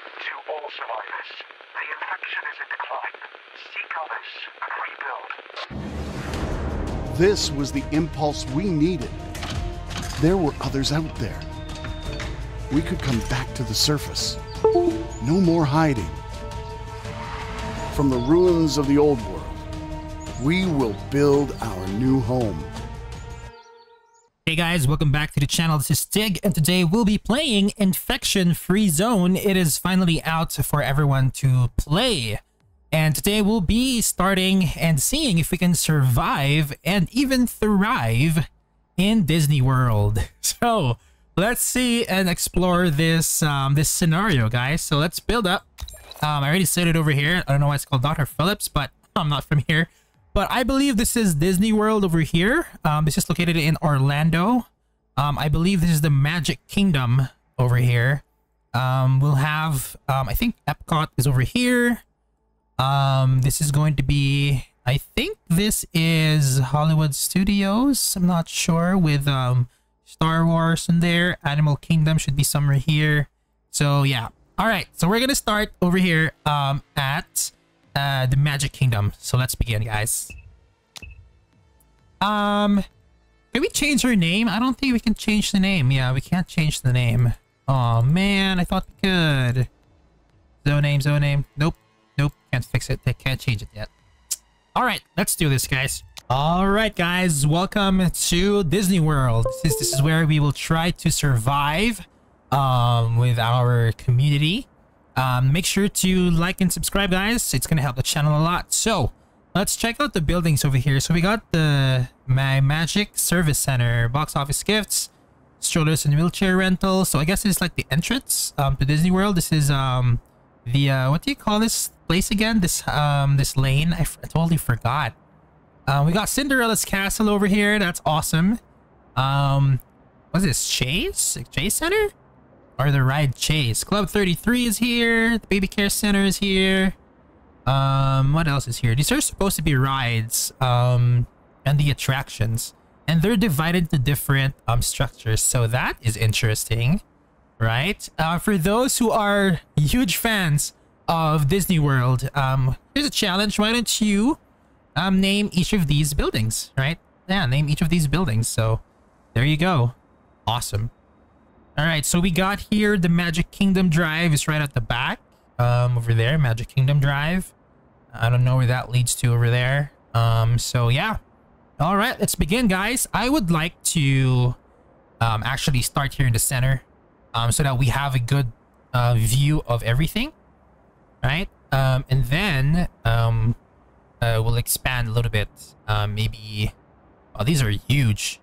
To all survivors, the infection is in decline. Seek others and rebuild. This was the impulse we needed. There were others out there. We could come back to the surface. No more hiding. From the ruins of the old world, we will build our new home. Hey guys, welcome back to the channel. This is Tig, and today we'll be playing Infection Free Zone. It is finally out for everyone to play. And today we'll be starting and seeing if we can survive and even thrive in Disney World. So let's see and explore this um, this scenario, guys. So let's build up. Um, I already said it over here. I don't know why it's called Dr. Phillips, but I'm not from here. But I believe this is Disney World over here. Um, this is located in Orlando. Um, I believe this is the Magic Kingdom over here. Um, we'll have, um, I think Epcot is over here. Um, this is going to be, I think this is Hollywood Studios. I'm not sure with um, Star Wars in there. Animal Kingdom should be somewhere here. So yeah. All right. So we're going to start over here um, at uh, the Magic Kingdom. So let's begin, guys. Um, can we change her name? I don't think we can change the name. Yeah, we can't change the name. Oh man, I thought we could. Zone name, zone name. Nope, nope, can't fix it. They can't change it yet. All right, let's do this, guys. All right, guys, welcome to Disney World. This, this is where we will try to survive um, with our community. Um, make sure to like and subscribe, guys. It's gonna help the channel a lot. So let's check out the buildings over here. So we got the My Magic Service Center, box office gifts, strollers and wheelchair rental. So I guess it's like the entrance um, to Disney World. This is um the uh, what do you call this place again? This um this lane. I, I totally forgot. Uh, we got Cinderella's Castle over here. That's awesome. Um, what's this? Chase? Chase Center? Or the ride Chase? Club 33 is here. The Baby Care Center is here. Um, what else is here? These are supposed to be rides. Um, and the attractions. And they're divided into different um structures. So that is interesting. Right? Uh, for those who are huge fans of Disney World, um, here's a challenge. Why don't you um, name each of these buildings, right? Yeah, name each of these buildings. So there you go. Awesome. All right, so we got here the Magic Kingdom Drive is right at the back. Um, over there, Magic Kingdom Drive. I don't know where that leads to over there. Um, so yeah. All right, let's begin, guys. I would like to um, actually start here in the center um, so that we have a good uh, view of everything, right? Um, and then um, uh, we'll expand a little bit. Uh, maybe... Oh, these are huge.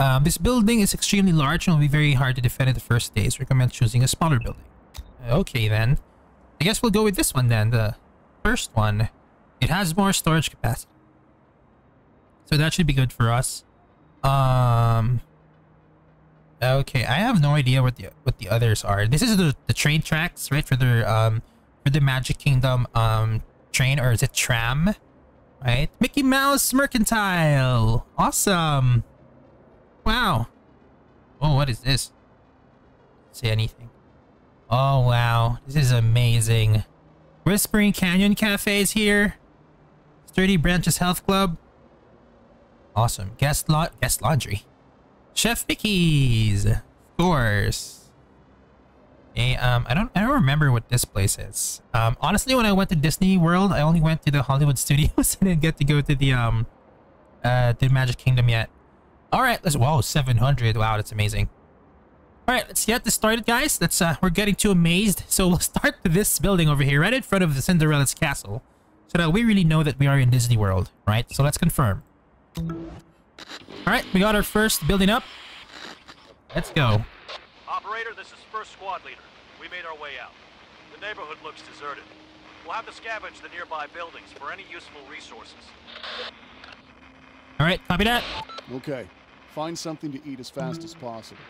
Um, this building is extremely large and will be very hard to defend in the first days. Recommend choosing a smaller building. Okay, then. I guess we'll go with this one then, the first one. It has more storage capacity. So that should be good for us. Um... Okay, I have no idea what the what the others are. This is the, the train tracks, right? For the um for the Magic Kingdom um train or is it tram? Right? Mickey Mouse Mercantile. Awesome. Wow. Oh, what is this? Say anything. Oh wow, this is amazing. Whispering Canyon Cafe is here. Sturdy Branches Health Club. Awesome. Guest lot guest laundry. Chef Mickey's. Of course. Um, I don't I don't remember what this place is. Um, honestly, when I went to Disney World, I only went to the Hollywood Studios. I didn't get to go to the um, uh, the Magic Kingdom yet. All right, let's. Wow, 700. Wow, that's amazing. All right, let's get this started, guys. Let's. Uh, we're getting too amazed, so we'll start with this building over here, right in front of the Cinderella's castle, so that we really know that we are in Disney World, right? So let's confirm. All right, we got our first building up. Let's go. Operator, this is First Squad Leader. We made our way out. The neighborhood looks deserted. We'll have to scavenge the nearby buildings for any useful resources. All right, copy that. Okay, find something to eat as fast as possible.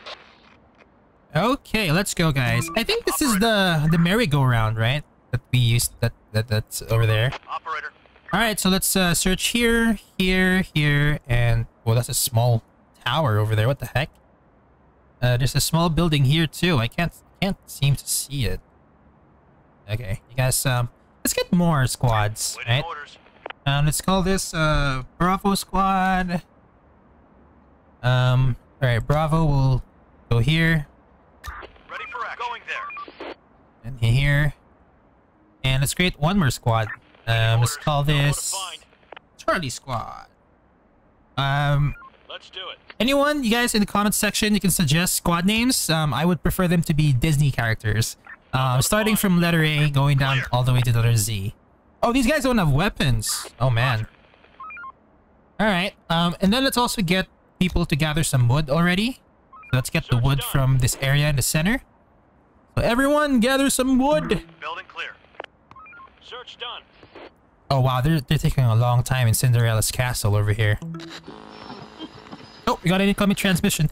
Okay, let's go, guys. I think this is the the merry-go-round, right? That we used. That that that's over there. Operator, All right, so let's uh, search here, here, here, and well, that's a small tower over there. What the heck? Uh, there's a small building here too. I can't can't seem to see it. Okay, you guys, um, let's get more squads, Waiting right? orders. Um, let's call this, uh, Bravo Squad. Um, alright, Bravo will go here, Ready for action. Going there. and here. And let's create one more squad. Um, let's call Know who to this. Charlie Squad. Um, Let's do it. anyone, you guys in the comments section, you can suggest squad names. Um, I would prefer them to be Disney characters. Um, starting from letter A, going down all the way to letter Z. Oh, these guys don't have weapons. Oh man. All right. Um, and then let's also get people to gather some wood already. So let's get the wood from this area in the center. So everyone, gather some wood. Building clear. Search done. Oh wow, they're they're taking a long time in Cinderella's castle over here. Oh, we got an incoming transmission.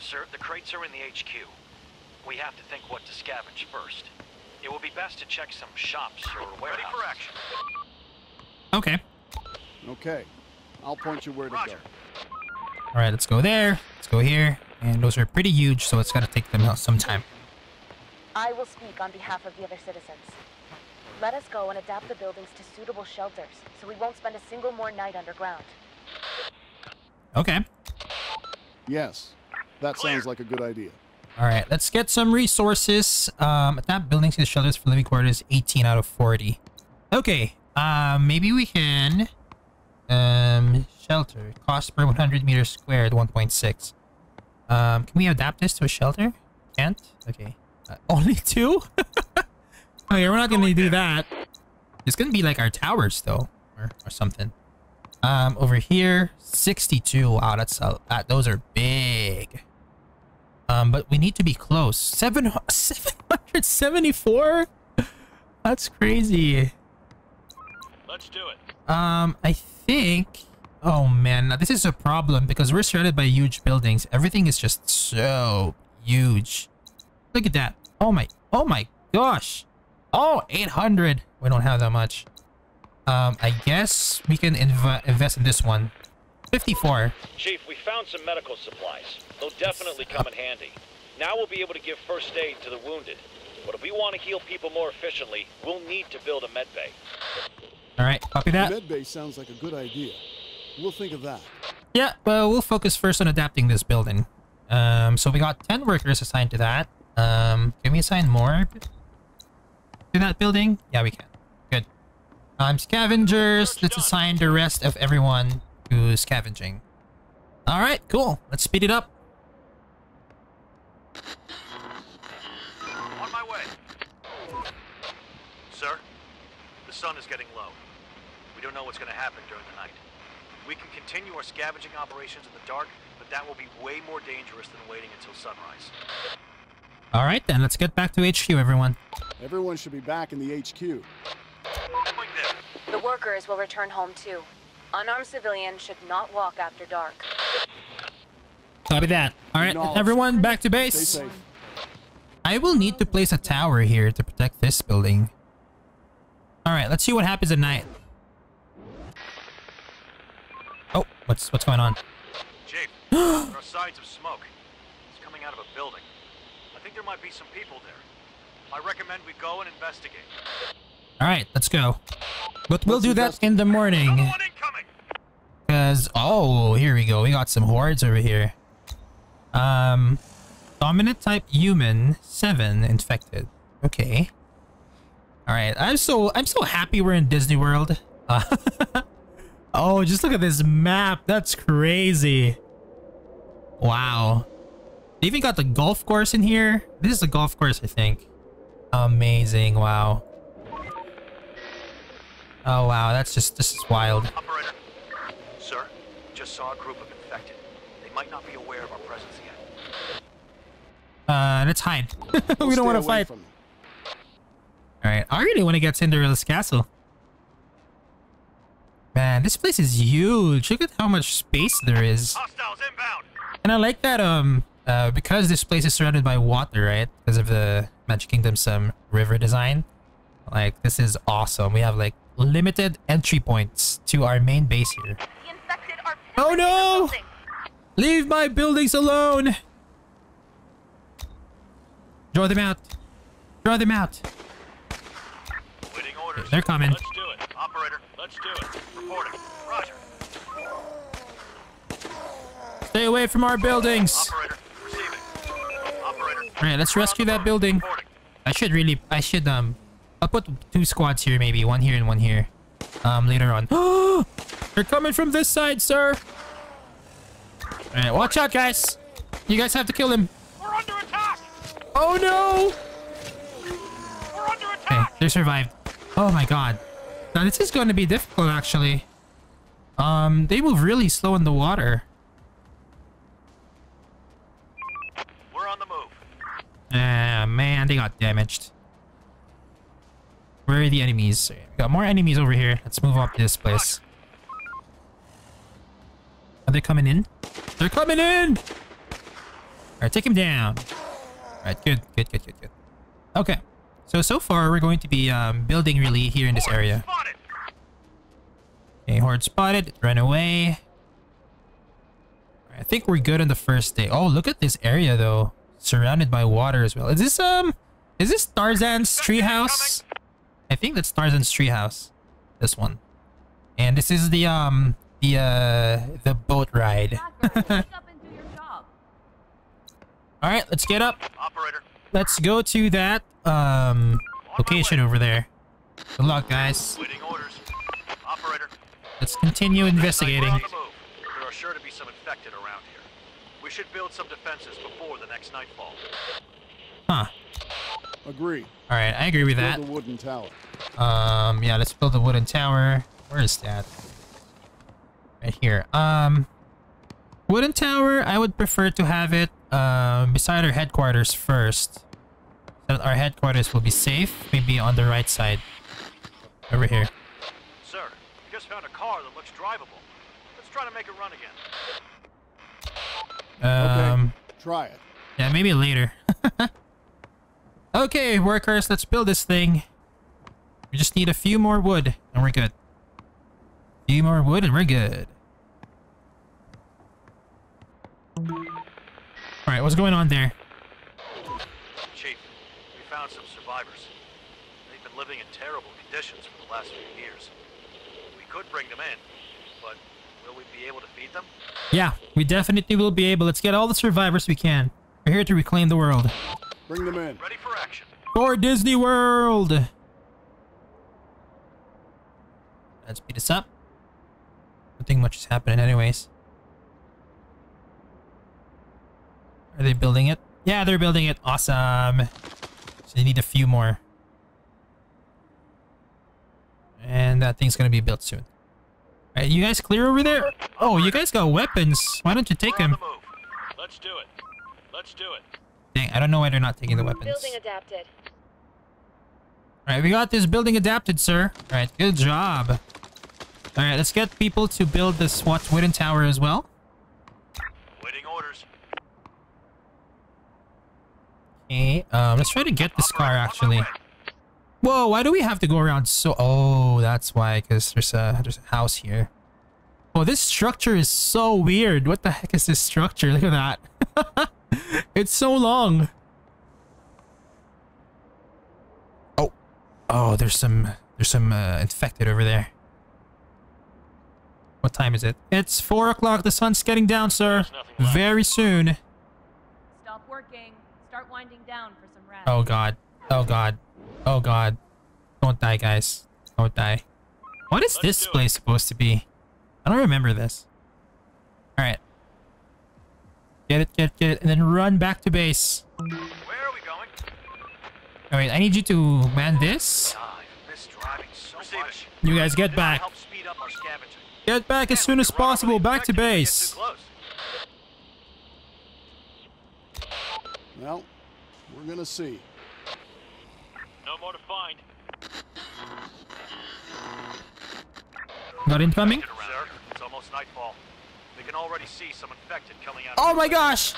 Sir, the crates are in the HQ. We have to think what to scavenge first. It will be best to check some shops or Ready for action. Okay. Okay. I'll point you where to Roger. go. All right, let's go there. Let's go here. And those are pretty huge, so it's gonna take them out some time. I will speak on behalf of the other citizens. Let us go and adapt the buildings to suitable shelters, so we won't spend a single more night underground. Okay. Yes. That Clear. sounds like a good idea. All right, let's get some resources. Um, adapt buildings to the shelters for living quarters, 18 out of 40. Okay. Um, maybe we can. Um, shelter cost per 100 meters squared, 1.6. Um, can we adapt this to a shelter? Can't. Okay. Uh, only two. okay, we're not gonna do that. It's gonna be like our towers though, or or something. Um, over here, 62. Wow, that's a, that. Those are big. Um, but we need to be close. Seven, 774? That's crazy. Let's do it. Um, I think... Oh man, now this is a problem because we're surrounded by huge buildings. Everything is just so huge. Look at that. Oh my, oh my gosh. Oh, 800. We don't have that much. Um, I guess we can inv invest in this one. 54. Chief, we found some medical supplies. They'll definitely come in handy. Now we'll be able to give first aid to the wounded. But if we want to heal people more efficiently, we'll need to build a med bay. All right, copy that. Med base sounds like a good idea. We'll think of that. Yeah, well, we'll focus first on adapting this building. Um, so we got 10 workers assigned to that. Um, can we assign more to that building? Yeah, we can. Good. Um, scavengers, let's assign the rest of everyone to scavenging. All right, cool. Let's speed it up. On my way. Sir, the sun is getting low. We don't know what's going to happen during the night. We can continue our scavenging operations in the dark, but that will be way more dangerous than waiting until sunrise. All right, then let's get back to HQ, everyone. Everyone should be back in the HQ. The workers will return home too. Unarmed civilians should not walk after dark. Copy that. All right, Acknowledged. everyone, back to Stay base. safe. I will need to place a tower here to protect this building. All right, let's see what happens at night. What's what's going on? Chief, there are signs of smoke. It's coming out of a building. I think there might be some people there. I recommend we go and investigate. All right, let's go. But we'll Let's do that in the morning. Cause oh, here we go. We got some hordes over here. Um, dominant type human seven infected. Okay. All right. I'm so I'm so happy we're in Disney World. Uh, oh, just look at this map. That's crazy. Wow. They even got the golf course in here. This is a golf course, I think. Amazing. Wow. Oh wow, that's just this is wild. Operator. Sir, just saw a group of infected. They might not be aware of our presence yet. Uh, let's hide. we We'll don't want to fight. All right, I really want to get Cinderella's castle. Man, this place is huge. Look at how much space there is. Hostiles inbound! And I like that um uh because this place is surrounded by water, right? Because of the Magic Kingdom's um river design. Like this is awesome. We have like limited entry points to our main base here. The infected are Oh, no! Leave my buildings alone. Draw them out. Draw them out. Waiting orders. They're coming. Let's do it. Operator, Let's do it. reporting. Roger. Stay away from our buildings. Operator, receiving. Operator. Alright, let's rescue that building. Reporting. I should really, I should, um, I'll put two squads here maybe. One here and one here. Um, later on. They're coming from this side, sir. Alright, watch out, guys. You guys have to kill him. We're under attack! Oh, no. We're under attack. Okay, they survived. Oh my god. Now this is going to be difficult actually. Um, they move really slow in the water. We're on the move. Ah, man, they got damaged. Where are the enemies? We Got more enemies over here. Let's move up to this place. Are they coming in? They're coming in! Alright, take him down. Alright, good, good, good, good, good. Okay. So, so far, we're going to be um, building really here in this area. Spotted! Okay, horde spotted. Run away. I think we're good on the first day. Oh, look at this area though. Surrounded by water as well. Is this um is this Tarzan's treehouse? I think that's Tarzan's treehouse. This one. And this is the um the uh the boat ride. Alright, let's get up. Operator, Let's go to that um location over there. Good luck guys. waiting orders. Operator. Let's continue investigating. on the move. There are sure to be some infected around here. We should build some defenses before the next nightfall. Huh. Agree. Alright, I agree with Build that. wooden tower. Um, yeah, let's build a wooden tower. Where is that? Right here. Um, wooden tower, I would prefer to have it um, beside our headquarters first. So that our headquarters will be safe. Maybe on the right side. Over here. Sir, we just found a car that looks drivable. Let's try to make it run again. Um, Try it. yeah, maybe later. okay, workers, let's build this thing. We just need a few more wood, and we're good. A few more wood, and we're good. Alright, what's going on there? Chief, we found some survivors. They've been living in terrible conditions for the last few years. We could bring them in, but will we be able to feed them? Yeah, we definitely will be able. Let's get all the survivors we can. We're here to reclaim the world. Bring them in. Ready for action. For Disney World! Let's speed this up. Don't think much is happening anyways. Are they building it? Yeah, they're building it. Awesome. So they need a few more. And that thing's gonna be built soon. Alright, you guys clear over there? Oh, you guys got weapons. Why don't you take them? the. Let's do it. Let's do it. Dang, I don't know why they're not taking the weapons. Building adapted. Alright, we got this building adapted, sir. Alright, good job. Alright, let's get people to build this what wooden tower as well. Waiting orders. Okay, um, let's try to get this car Operator, on my actually. Whoa, why do we have to go around so... Oh, that's why, because there's a, there's a house here. Oh, this structure is so weird. What the heck is this structure? Look at that. it's so long. Oh. Oh, there's some... There's some uh, infected over there. What time is it? It's 4 o'clock. The sun's getting down, sir. There's nothing left. Very soon. Stop working. Start winding down for some rest. Oh god. Oh god. Oh god. Don't die, guys. Don't die. What is Let's this do it. place supposed to be? I don't remember this. Alright. Get it, get it, get it, and then run back to base. Where are we going? Alright, I need you to man this. I miss driving so Receive much. it. You guys get back. Help speed up our scavenging. Get back as soon as could run over possible. Back to infected if we get base. Well, we're gonna see. No more to find. Got incoming? Sir, it's almost nightfall. We can already see some infected coming out. Oh my gosh!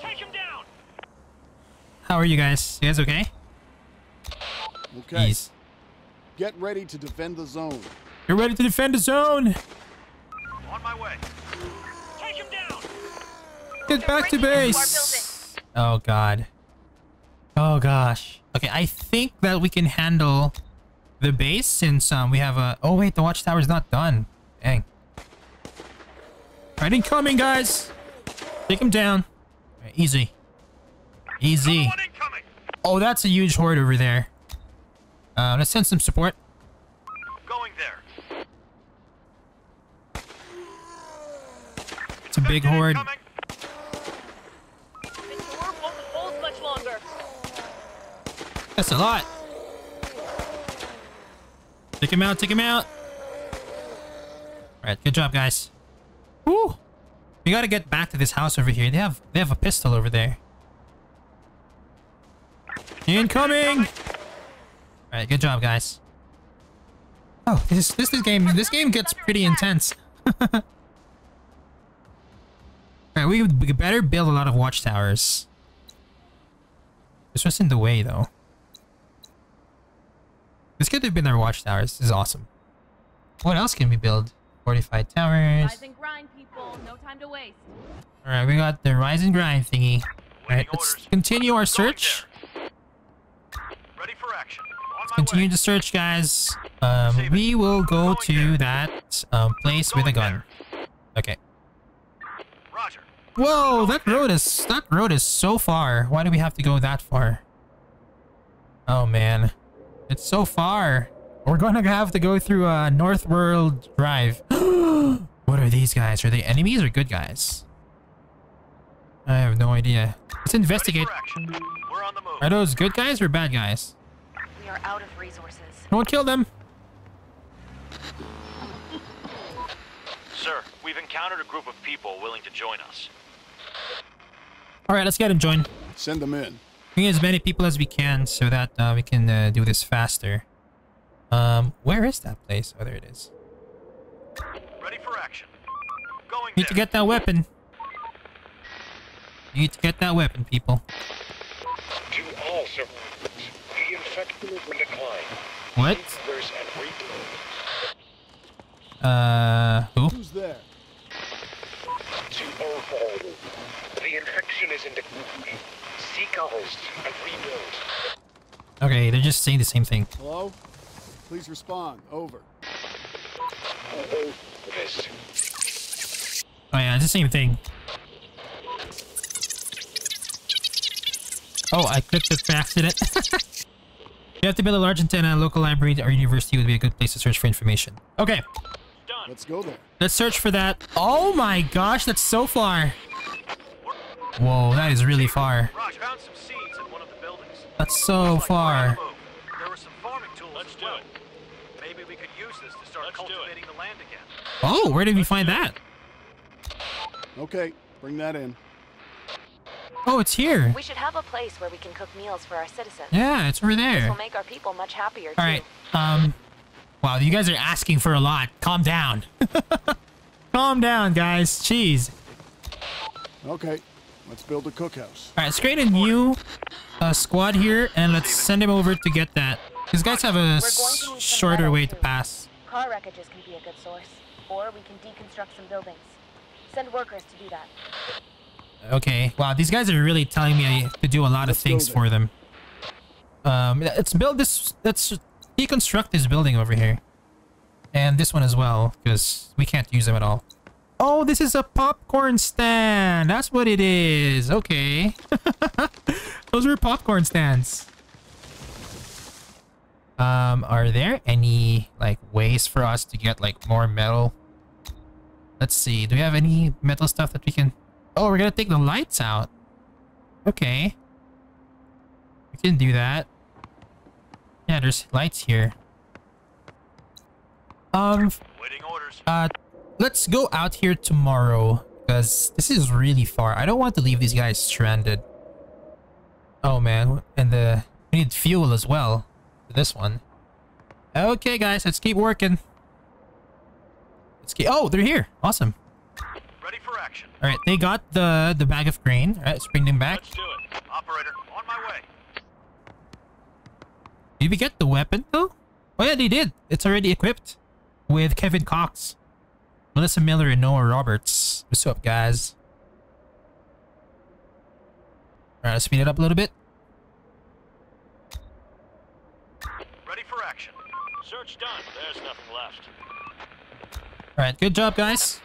Take him down! How are you guys? You guys okay? Okay. Jeez. Get ready to defend the zone. You're ready to defend the zone! On my way. Take him down! Get back to breaking into our base! Oh god. Oh gosh. Okay, I think that we can handle the base since um we have a. Oh wait, the watchtower's not done. Dang. Right incoming, guys. Take him down. Alright, easy. Easy. Oh, that's a huge horde over there. Uh, let's send some support. Going there. It's a big horde. Incoming. That's a lot. Take him out, take him out. Alright, good job, guys. Woo! We gotta get back to this house over here. They have they have a pistol over there. Incoming! Alright, good job, guys. Oh, this this is game this game gets pretty intense. Alright, we, we better build a lot of watchtowers. This was in the way though. This could have been our watchtowers. This is awesome. What else can we build? Fortified towers. Rise and grind, people. No time to waste. Alright, we got the rise and grind thingy. Alright, let's continue our search. Ready for action. On my Continue way. the search, guys. Um, we will go to that um, place with a gun. Okay. Roger. Whoa, that road is that road is so far. Why do we have to go that far? Oh man, it's so far. We're gonna have to go through uh, North World Drive. what are these guys? Are they enemies or good guys? I have no idea. Let's investigate. We're on the move. Are those good guys or bad guys? We are out of resources. Don't kill them. Sir, we've encountered a group of people willing to join us. All right, let's get them joined. Send them in. Bring as many people as we can so that uh, we can uh, do this faster. Um, where is that place? Oh, there it is. Ready for action. Going Need there. to get that weapon. Need to get that weapon, people. To all survivors, the infection will decline. What? There's and. Uh, who? Who's there? To all, the infection is in decline. Seek others and rebuild. Okay, they're just saying the same thing. Hello? Please respond. Over. Oh yeah, it's the same thing. Oh, I clicked it by accident. you have to build a large antenna. A local library or university would be a good place to search for information. Okay, Done. Let's go there. let's search for that. Oh my gosh, that's so far. Whoa, that is really far. Let's as do well. it. Maybe we could use this to start Let's cultivating the land again. Oh, where did we find that? Okay, bring that in. Oh, it's here. We should have a place where we can cook meals for our citizens. Yeah, it's over there. This there. will make our people much happier All too. right. Um. Wow, you guys are asking for a lot. Calm down. Calm down, guys. Jeez. Okay, let's build a cookhouse. All right, let's create a new uh, squad here, and let's send him over to get that. These guys have a We're going s- to need some shorter way to pass. Car wreckages can be a good source, or we can deconstruct some buildings. Send workers to do that. Okay. Wow, these guys are really telling me to do a lot of Let's go things for them. Um, let's build this. Let's deconstruct this building over here, and this one as well, because we can't use them at all. Oh, this is a popcorn stand. That's what it is. Okay. Those were popcorn stands. Um, are there any like ways for us to get like more metal? Let's see. Do we have any metal stuff that we can? Oh, we're gonna take the lights out. Okay. We can do that. Yeah, there's lights here. Um, Waiting orders. uh, let's go out here tomorrow because this is really far. I don't want to leave these guys stranded. Oh man, and the we need fuel as well. For this one. Okay, guys, let's keep working. Let's keep. Oh, they're here. Awesome. Ready for action. All right, they got the the bag of grain. All right, let's bring them back. Let's do it. Operator, on my way. Did we get the weapon though? Oh yeah, they did. It's already equipped with Kevin Cox, Melissa Miller and Noah Roberts. What's up, guys? All right, let's speed it up a little bit. Ready for action. Search done. There's nothing left. All right, good job, guys.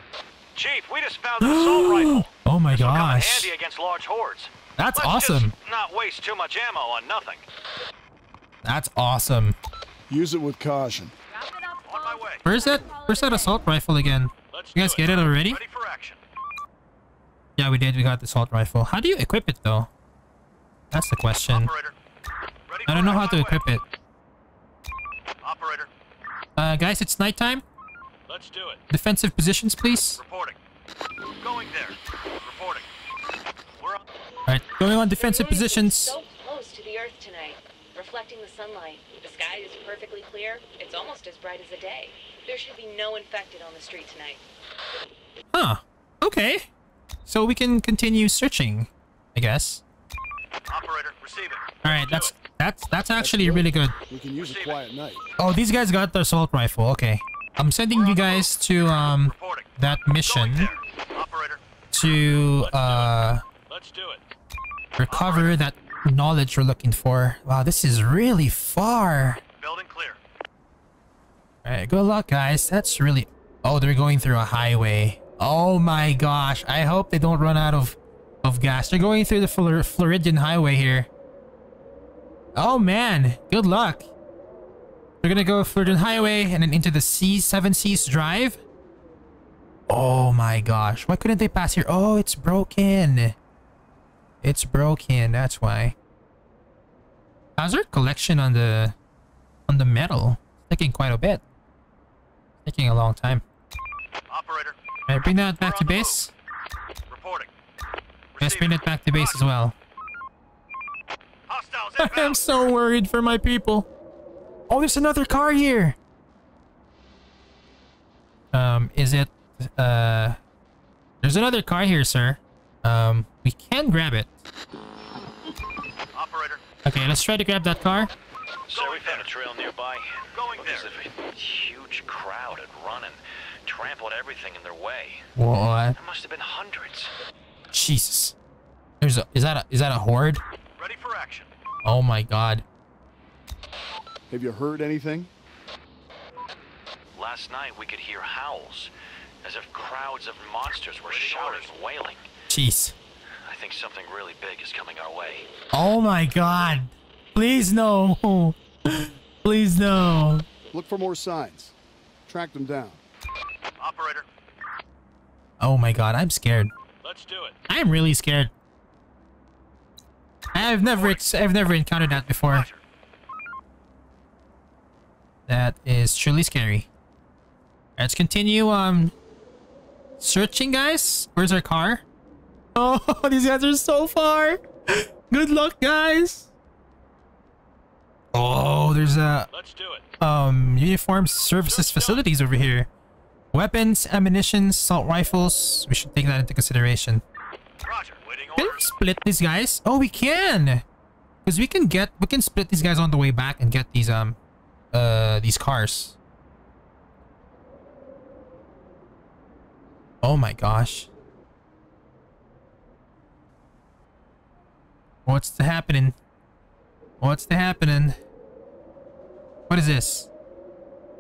Chief, we just found an assault rifle. Oh my There's gosh. handy against large hordes. That's Let's awesome. not waste too much ammo on nothing. That's awesome. Use it with caution. Where's that? Where's that assault rifle again? Let's You guys get it already? Ready for action. Yeah, we did. We got the assault rifle. How do you equip it though? That's the question. I don't know how to action. equip it. Operator. Uh, guys, it's nighttime. Let's do it. Defensive positions, please. Reporting. Going there. Reporting. We're on. Alright, going on defensive The positions. So close to the Earth tonight, reflecting the sunlight. The sky is perfectly clear. It's almost as bright as the day. There should be no infected on the street tonight. Huh. Okay. So we can continue searching, I guess. Operator. Receiving. Alright, that's that's that's actually really good. We can use a quiet night. Oh, these guys got the assault rifle. Okay. I'm sending you guys to um Reporting. that mission. Operator. to uh Let's do it. recover that knowledge we're looking for. Wow, this is really far. Alright, good luck, guys. That's really... Oh, they're going through a highway. Oh my gosh. I hope they don't run out of, of gas. They're going through the Flor Floridian Highway here. Oh man, good luck. They're gonna go Floridian Highway and then into the C Seven Seas Drive. Oh my gosh. Why couldn't they pass here? Oh, it's broken. It's broken. That's why. How's our collection on the on the metal? It's Taking quite a bit. Taking a long time. Operator. Alright, bring that back to base. Reporting. Let's bring it back to base as well. I am so worried for my people. Oh, there's another car here. Um, is it, uh, there's another car here, sir. Um, we can grab it. Operator. Okay, let's try to grab that car. Sir, we found a trail nearby. Going There's there. a huge crowd had run and trampled everything in their way. What? There must have been hundreds. Jesus. There's a, is that a, is that a horde? Ready for action. Oh my god. Have you heard anything? Last night we could hear howls, as if crowds of monsters were Waiting shouting and wailing. Jeez. I think something really big is coming our way. Oh my god. Please no. Please no. Look for more signs. Track them down. Operator. Oh my god, I'm scared. Let's do it. I'm really scared. I've never I've never encountered that before. That is truly scary. Let's continue um searching guys. Where's our car? Oh, these guys are so far. Good luck, guys. Oh, there's a Let's do it. um uniform services facilities over here. Weapons, ammunition, assault rifles. We should take that into consideration. Roger. Can we split these guys? Oh, we can. Because we can get, we can split these guys on the way back and get these, um, uh, these cars. Oh my gosh. What's the happening? What's the happening? What is this?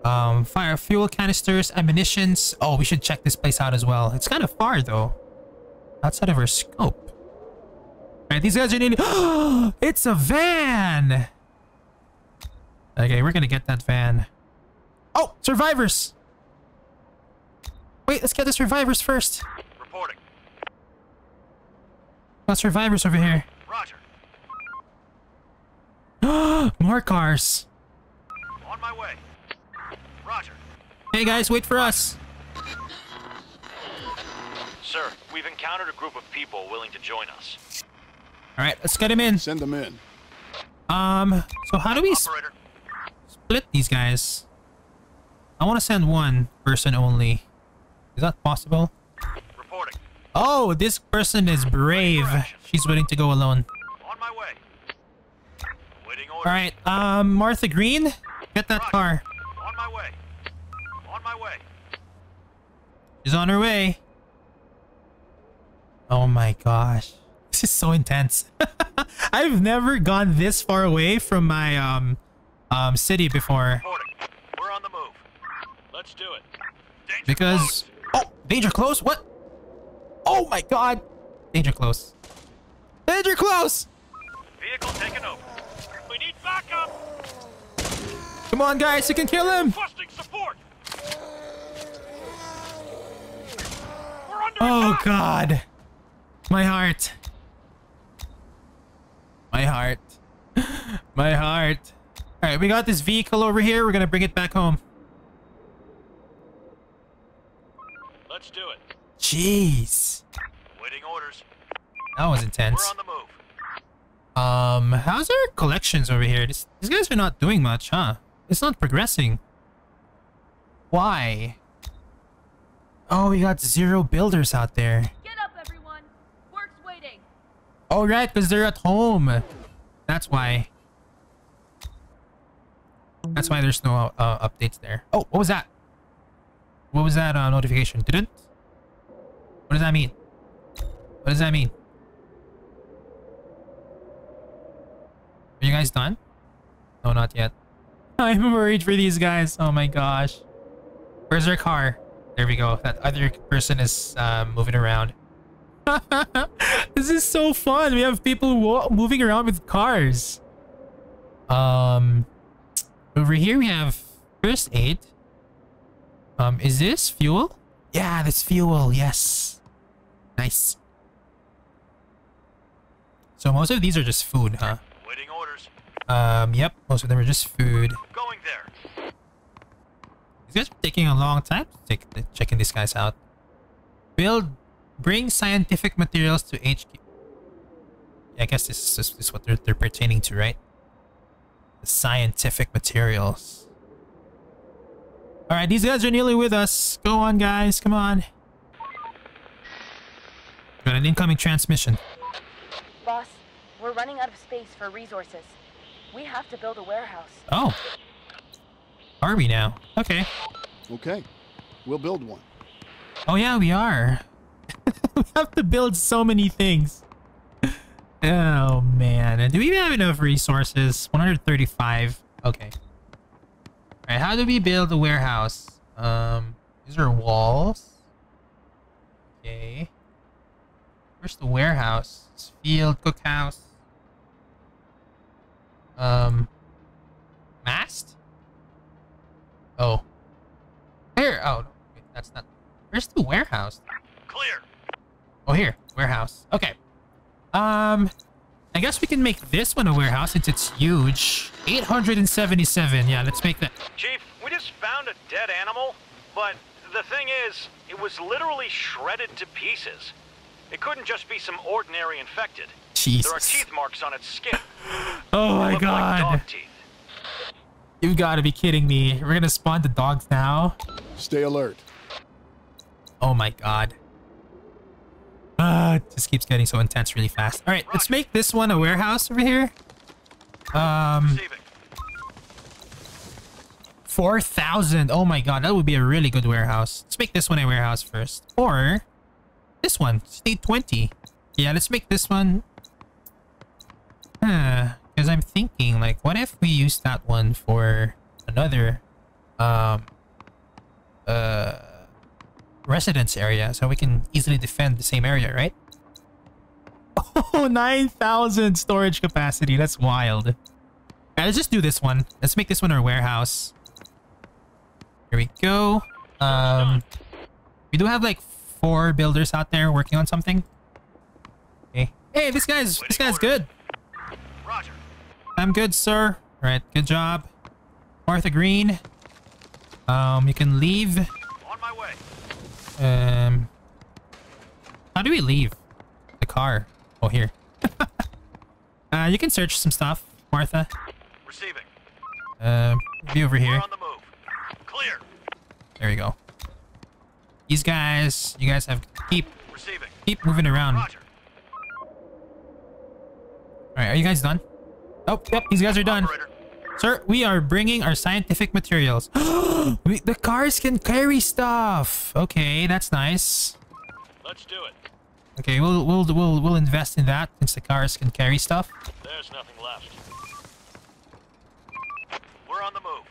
Um, fire fuel canisters, ammunitions. Oh, we should check this place out as well. It's kind of far though. Outside of our scope. Alright, these guys are nearly- It's a van! Okay, we're gonna get that van. Oh, survivors! Wait, let's get the survivors first. Reporting. Got survivors over here. Roger. More cars. On my way. Roger. Hey guys, wait for us. Sir, we've encountered a group of people willing to join us. Alright, let's get them in. Send them in. Um, so how do we s- Operator. split these guys? I want to send one person only. Is that possible? Reporting. Oh, this person is brave. She's willing to go alone. On my way. Waiting orders. All right, um, Martha Green, get that car. On my way. On my way. She's on her way. Oh my gosh, this is so intense. I've never gone this far away from my um um city before. We're on the move. Let's do it. Danger Because... close. Oh! Danger close? What? Oh my god! Danger close. Danger close! Vehicle taken over. We need backup. Come on, guys, you can kill him! We're Oh attack. god. My heart. My heart. My heart. Alright, we got this vehicle over here. We're gonna bring it back home. Let's do it. Jeez. Waiting orders. That was We're intense. on the move. Um, how's our collections over here? This, these guys are not doing much, huh? It's not progressing. Why? Oh, we got zero builders out there. Get up, everyone. Work's waiting. Oh, right, because they're at home. That's why. That's why there's no uh, updates there. Oh, what was that? What was that uh, notification? Didn't? What does that mean? What does that mean? Are you guys done? No, not yet. I'm worried for these guys. Oh my gosh. Where's their car? There we go. That other person is uh, moving around. this is so fun. We have people moving around with cars. Um, over here we have first aid. Um, is this fuel? Yeah, that's fuel. Yes. Nice. So most of these are just food, huh? Waiting orders. Um, yep. Most of them are just food. Going there. These guys are taking a long time to take, checking these guys out. Build, bring scientific materials to HQ. Yeah, I guess this is, this is what they're, they're pertaining to, right? The scientific materials. Alright, these guys are nearly with us. Go on, guys. Come on. Got an incoming transmission. Boss, we're running out of space for resources. We have to build a warehouse. Oh. Are we now? Okay. Okay, we'll build one. Oh yeah, we are. we have to build so many things. Oh man, do we even have enough resources? 135. Okay. Alright, how do we build a warehouse? Um, these are walls. Okay. Where's the warehouse? It's field, cookhouse. Um, mast? Oh. Here. Oh, no. Wait, that's not. Where's the warehouse? Clear. Oh, here. Warehouse. Okay. Um, I guess we can make this one a warehouse since it's huge. 877. Yeah, let's make that. Chief, we just found a dead animal, but the thing is, it was literally shredded to pieces. It couldn't just be some ordinary infected. There are teeth marks on its skin. Oh my Look like god. You've got to be kidding me. We're gonna spawn the dogs now? Stay alert. Oh my god. Uh, it just keeps getting so intense really fast. Alright, let's make this one a warehouse over here. Um, Receiving. 4,000. Oh my god, that would be a really good warehouse. Let's make this one a warehouse first. Or this one. Stay 20. Yeah, let's make this one. Huh. Because I'm thinking, like, what if we use that one for another um uh residence area so we can easily defend the same area, right? Oh, 9,000 storage capacity. That's wild. Let's just do this one. Let's make this one our warehouse. Here we go. Um, we do have like four builders out there working on something. Okay. Hey, this guy's this guy's good. I'm good, sir. Right, good job. Martha Green. Um, you can leave. On my way. Um, how do we leave the car? Oh, here. uh, you can search some stuff, Martha. Receiving. Um, be over We're here. on the move. Clear. There we go. These guys, you guys have keep Receiving. keep moving around. All Roger. right, are you guys done? Oh, yep, these guys are done. Operator. Sir, we are bringing our scientific materials. we, the cars can carry stuff. Okay, that's nice. Let's do it. Okay, we'll we'll we'll we'll invest in that since the cars can carry stuff. There's nothing left. We're on the move.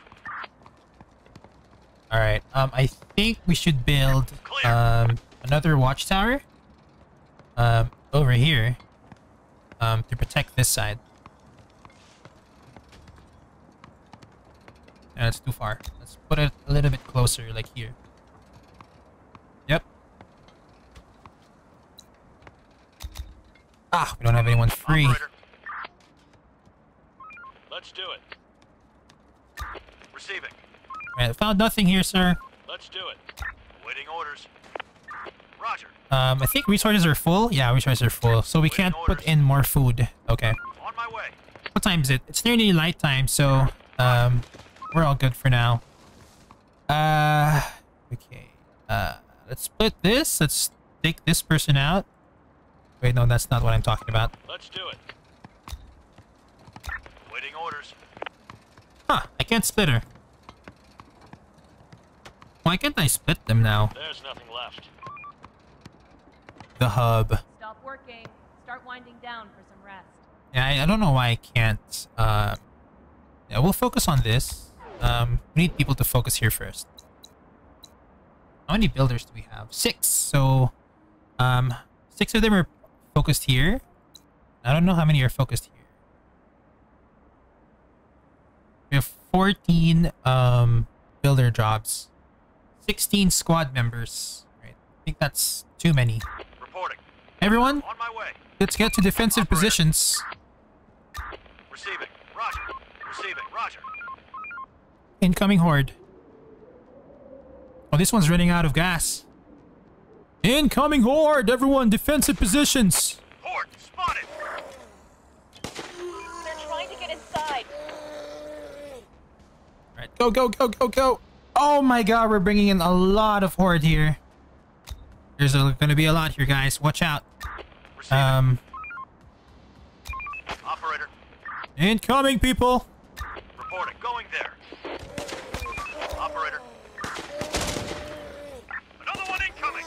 All right. Um, I think we should build Clear. um another watchtower. Um, over here. Um, to protect this side. Yeah, that's too far. Let's put it a little bit closer, like here. Yep. Ah, we don't have anyone free. Operator. Let's do it. Receiving. Alright, found nothing here, sir. Let's do it. Waiting orders. Roger. Um, I think resources are full. Yeah, resources are full. So we can't put in more food. Okay. On my way. What time is it? It's nearly night time, so um, we're all good for now. Uh, okay. Uh, let's split this. Let's take this person out. Wait, no, that's not what I'm talking about. Let's do it. Waiting orders. Huh, I can't split her. Why can't I split them now? There's nothing left. The hub. Stop working. Start winding down for some rest. Yeah, I, I don't know why I can't. Uh, yeah, we'll focus on this. Um, we need people to focus here first. How many builders do we have? Six. So, um, six of them are focused here. I don't know how many are focused here. We have 14 um, builder jobs. 16 squad members. Right. I think that's too many. Reporting. Everyone, On my way. let's get to defensive positions. Receiving. Roger. Receiving. Roger. Incoming horde. Oh, this one's running out of gas. Incoming horde! Everyone, defensive positions! Horde Spotted. They're trying to get inside. Alright, go, go, go, go, go! Oh my god, we're bringing in a lot of horde here. There's a, gonna be a lot here, guys. Watch out. Um, Operator. incoming people! Reporting. Going there. Operator. Another one incoming.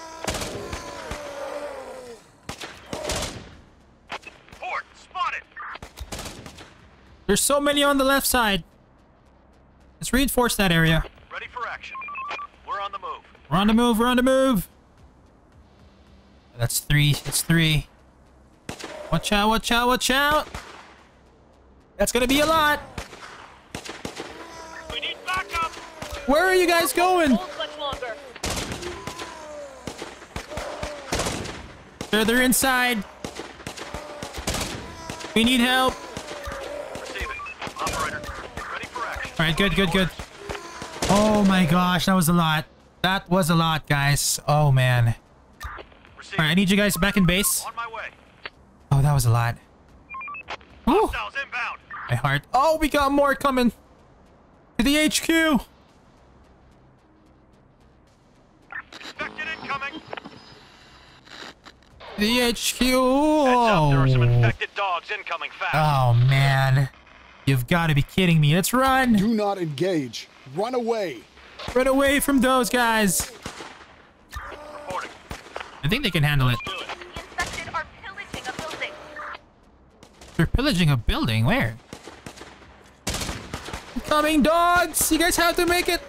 Port. Spotted. There's so many on the left side. Let's reinforce that area. Ready for action. We're on the move. We're on the move, we're on the move! That's three, that's three. Watch out, watch out, watch out! That's gonna be a lot! We need backup. Where are you guys going? Hold much longer. They're, they're inside. We need help. Alright, good, good, good. Oh my gosh, that was a lot. That was a lot, guys. Oh man. Alright, I need you guys back in base. On my way. Oh, that was a lot. Ooh, my heart. Oh, we got more coming. To the HQ. The HQ. Heads up. There are some infected dogs incoming fast. Oh man. You've got to be kidding me. Let's run. Do not engage. Run away. Run away from those guys. Reporting. I think they can handle it. The infected are pillaging a building. They're pillaging a building. Where? Coming dogs! You guys have to make it!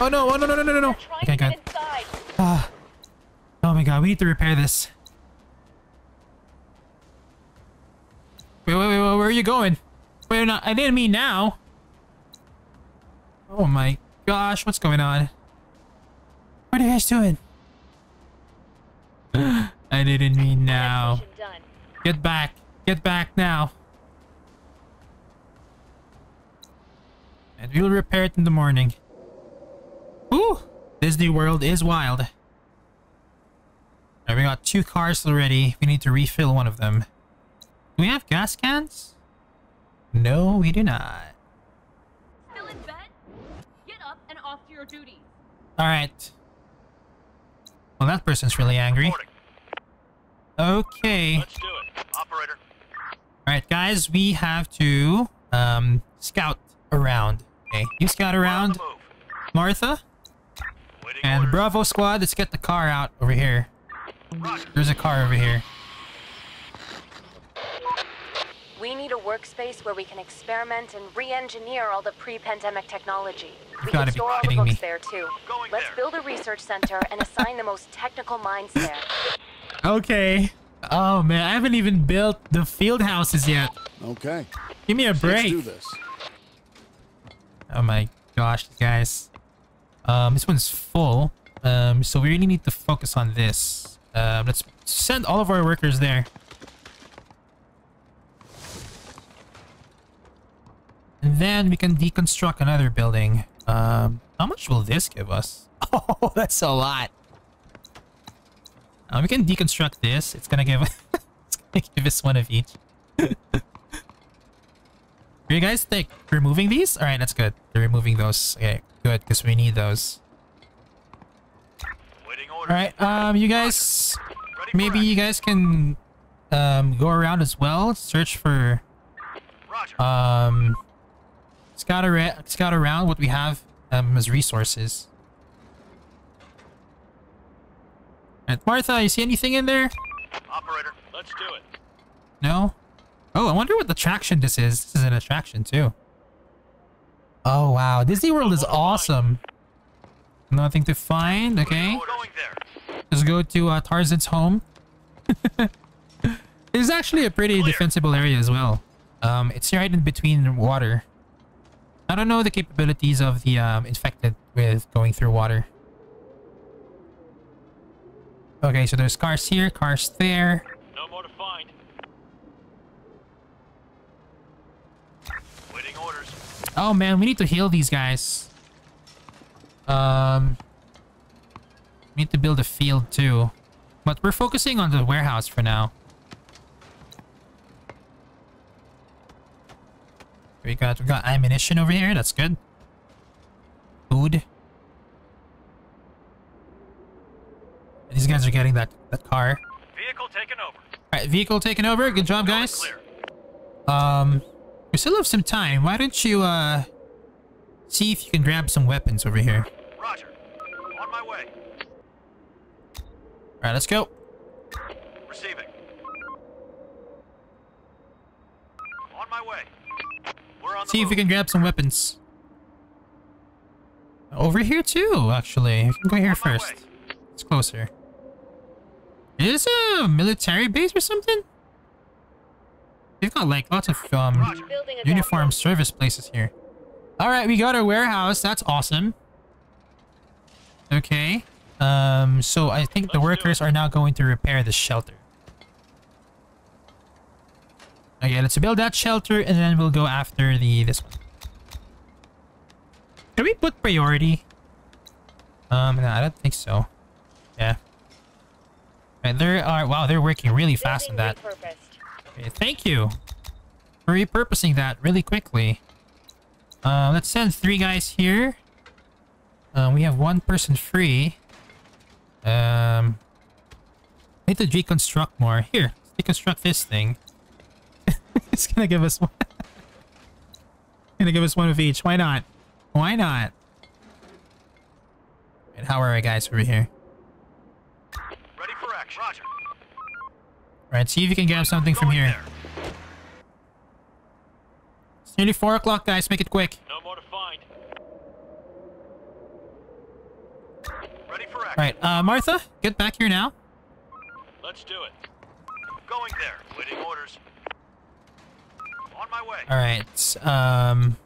Oh no, oh no, no, no, no, no, no. Okay, good. Ah. Oh my god, we need to repair this. Wait, wait, wait, wait, where are you going? Wait, no, I didn't mean now. Oh my gosh, what's going on? What are you guys doing? I didn't mean now. Get back. Get back now. And we'll repair it in the morning. Ooh! Disney World is wild. Alright, we got two cars already. We need to refill one of them. Do we have gas cans? No, we do not. Still in bed? Get up and off to your duties. Alright. Well, that person's really angry. Okay. Let's do it. Operator. Alright, guys, we have to um scout around. Okay, you scout around. Martha, Waiting and orders. Bravo squad. Let's get the car out over here. Roger. There's a car over here. We need a workspace where we can experiment and re-engineer all the pre-pandemic technology. We gotta can store all the books me. there too. Going Let's there. build a research center and assign the most technical minds there. Okay. Oh man, I haven't even built the field houses yet. Okay, Give me a let's break. do this. Oh my gosh, guys. Um, this one's full. Um, so we really need to focus on this. Um, let's send all of our workers there. And then we can deconstruct another building. Um, how much will this give us? Oh, that's a lot. Uh, we can deconstruct this. It's gonna give, it's gonna give us one of each. Do you guys think removing these? All right, that's good. They're removing those. Okay, good, because we need those. All right, um, you guys, maybe you guys can um go around as well, search for Roger. um scout around, scout around what we have um as resources. Right, Martha, you see anything in there? Operator, let's do it. No? Oh, I wonder what attraction this is. This is an attraction too. Oh wow, Disney World is awesome. Nothing to find, okay. Let's go to uh, Tarzan's home. it's actually a pretty defensible area as well. Um, it's right in between water. I don't know the capabilities of the um, infected with going through water. Okay, so there's cars here, cars there. No more to find. Waiting orders. Oh man, we need to heal these guys. Um, we need to build a field too, but we're focusing on the warehouse for now. We got we got ammunition over here. That's good. Food. These guys are getting that that car. Vehicle taken over. All right, vehicle taken over. Good job, guys. Um, we still have some time. Why don't you, uh, see if you can grab some weapons over here? Roger. On my way. Alright, let's go. Receiving. On my way. We're on the See if move. we can grab some weapons. Over here too, actually. We can go here On first. It's closer. Is this a military base or something? They've got like lots of um Roger. Building a uniform service places here. Alright, we got our warehouse. That's awesome. Okay. Um, so I think the Let's do workers are now going to repair the shelter. Okay, let's build that shelter and then we'll go after the this one. Can we put priority? Um, no, I don't think so. Yeah. Right, there are wow, they're working really fast on that. Okay, thank you for repurposing that really quickly. Uh, let's send three guys here. Uh, we have one person free. Um, need to deconstruct more. Here, let's deconstruct this thing. It's gonna give us one. gonna give us one of each. Why not? Why not? And how are our guys over here? Ready for action. Roger. Right, see if you can grab something from here. there. It's nearly four o'clock, guys. Make it quick. No more to find. Ready for action. Right, uh, Martha, get back here now. Let's do it. Going there. Waiting orders. On my way. All right. Um,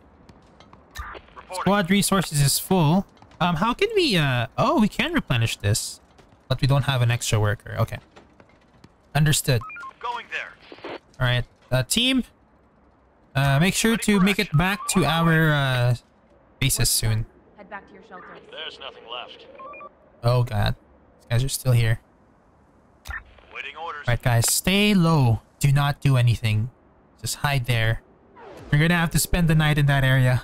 Reporting. squad resources is full. Um, how can we? Uh, oh, we can replenish this, but we don't have an extra worker. Okay. Understood. Going there. All right, uh, team. Uh, make sure to make it back to our uh, bases soon. Head back to your shelter. There's nothing left. Oh God, these guys are still here. Waiting orders. All right, guys, stay low. Do not do anything. Just hide there. You're gonna have to spend the night in that area.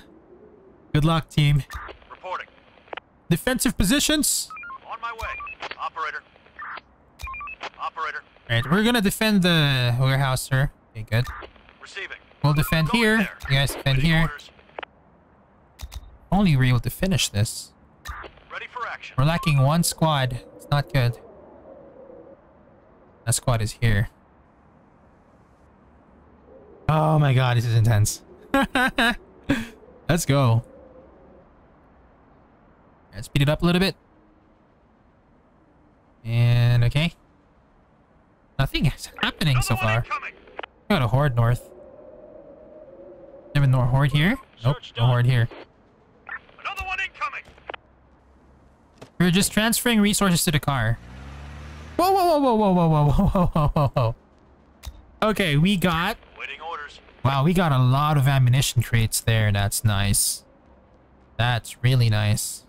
Good luck, team. Reporting. Defensive positions. On my way. Operator. Operator. Alright, we're gonna defend the warehouse, sir. Okay, good. Receiving. We'll defend Going here. there. You guys defend here. orders. Only we're able to finish this. Ready for action. We're lacking one squad. It's not good. That squad is here. Oh my god, this is intense. Let's go. Let's speed it up a little bit. And okay. Nothing is happening so Another far. Got a horde north. Have a nor horde here? Nope, no horde here. Another one incoming. We're just transferring resources to the car. Whoa, whoa, whoa, whoa, whoa, whoa, whoa, whoa, whoa, whoa, whoa. Okay, we got... Wow, we got a lot of ammunition crates there. That's nice. That's really nice.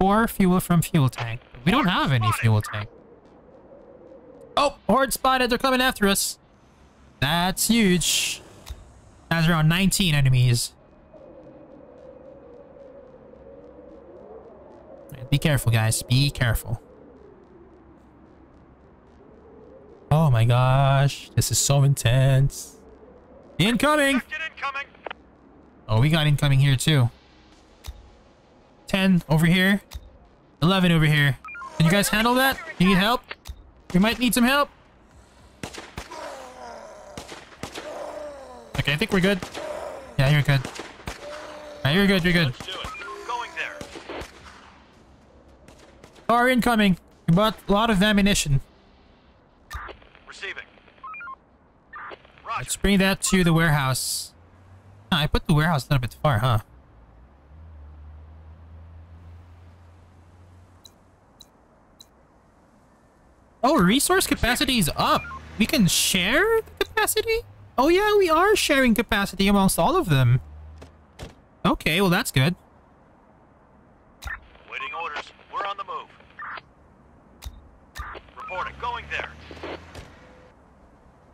Four fuel from fuel tank. We don't have any fuel tank. Oh, horde spotted. They're coming after us. That's huge. That's around 19 enemies. Be careful, guys. Be careful. Oh my gosh. This is so intense. Incoming! Incoming. Oh, we got incoming here too. 10 over here. 11 over here. Can you guys handle that? You need help? We might need some help. Okay, I think we're good. Yeah, you're good. Alright, you're good, you're good. Let's do it. Going there. Car incoming. We bought a lot of ammunition. Receiving. Roger. Let's bring that to the warehouse. Ah, I put the warehouse a little bit far, huh? Oh, resource capacity is up. We can share the capacity? Oh yeah, we are sharing capacity amongst all of them. Okay, well that's good. Waiting orders. We're on the move. Reporting. Going there.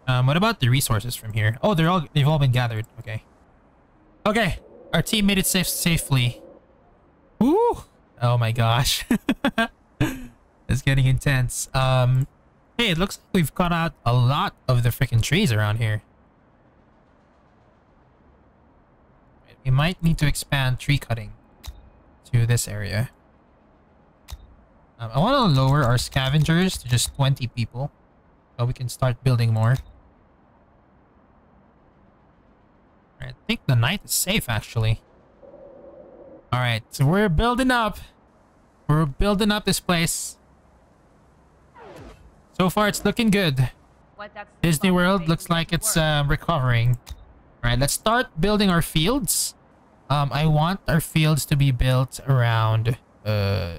Um, what about the resources from here? Oh, they're all they've all been gathered. Okay. Okay, our team made it safe safely. Woo! Oh my gosh, it's getting intense. Um, hey, it looks like we've cut out a lot of the freaking trees around here. We might need to expand tree cutting to this area. Um, I want to lower our scavengers to just 20 people. So we can start building more. I think the night is safe, actually. Alright, so we're building up. We're building up this place. So far, it's looking good. What, that's Disney World looks like it's uh, recovering. Alright, let's start building our fields. Um, I want our fields to be built around uh,